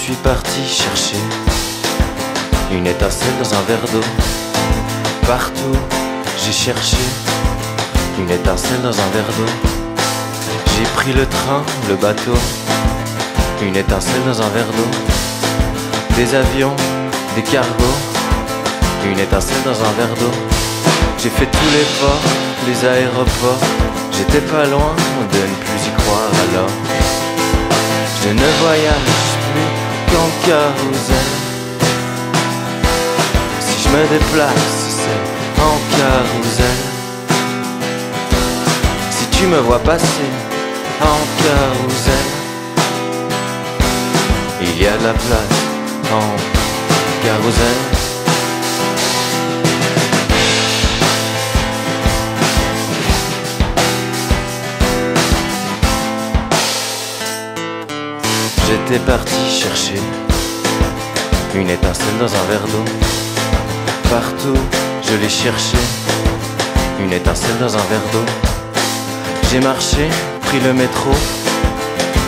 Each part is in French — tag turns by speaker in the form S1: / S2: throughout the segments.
S1: suis parti chercher une étincelle dans un verre d'eau. Partout, j'ai cherché une étincelle dans un verre d'eau. J'ai pris le train, le bateau, une étincelle dans un verre d'eau. Des avions, des cargos, une étincelle dans un verre d'eau. J'ai fait tous les ports, les aéroports, j'étais pas loin de ne plus y croire alors. Je ne voyage carrousel. Si je me déplace, c'est en carrousel. Si tu me vois passer en carrousel, il y a de la place en carrousel. J'étais parti chercher une étincelle dans un verre d'eau. Partout, je l'ai cherché, une étincelle dans un verre d'eau. J'ai marché, pris le métro,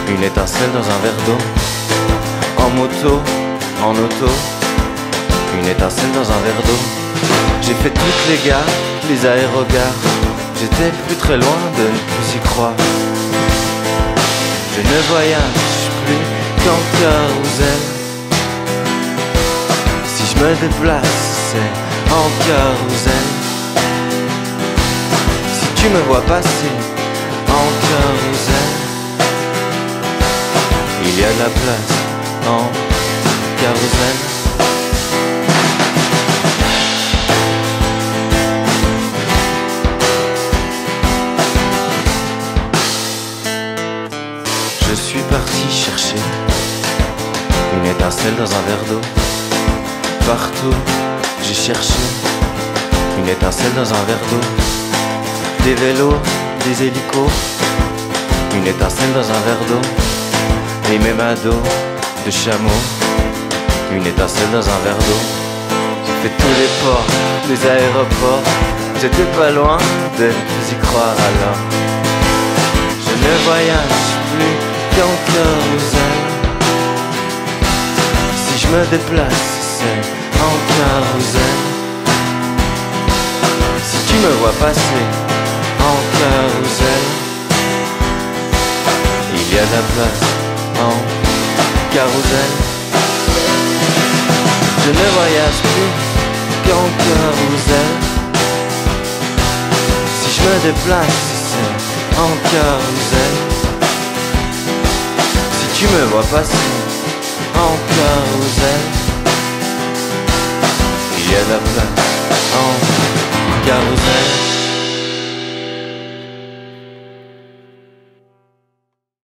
S1: une étincelle dans un verre d'eau. En moto, en auto, une étincelle dans un verre d'eau. J'ai fait toutes les gares, les aérogares. J'étais plus très loin de ne plus y croire. Je ne voyage plus qu'en carrousel. Me déplace, c'est en carrousel. Si tu me vois passer en carrousel, il y a de la place en carrousel. Je suis parti chercher une étincelle dans un verre d'eau. Partout, j'ai cherché une étincelle dans un verre d'eau. Des vélos, des hélicos, une étincelle dans un verre d'eau. Et mes ados de chameau, une étincelle dans un verre d'eau. J'ai fait tous les ports, les aéroports. J'étais pas loin de y croire alors. Je ne voyage plus qu'en carrousel. Si je me déplace, en carrousel. Si tu me vois passer en carrousel, il y a de la place en carrousel. Je ne voyage plus qu'en carrousel. Si je me déplace, en carrousel. Si tu me vois passer en carrousel,